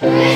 Yeah.